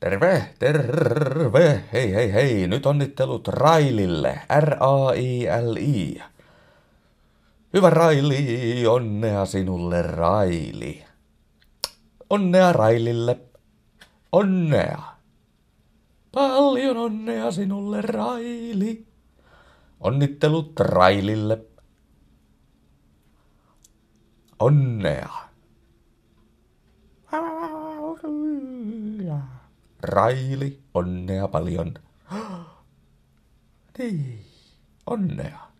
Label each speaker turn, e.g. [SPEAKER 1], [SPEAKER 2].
[SPEAKER 1] Terve, terve, hei hei hei, nyt onnittelut Railille, R-A-I-L-I. Hyvä Raili, onnea sinulle Raili. Onnea Railille, onnea. Paljon onnea sinulle Raili. Onnittelut Railille. Onnea. Raili, onnea paljon. Niin, onnea.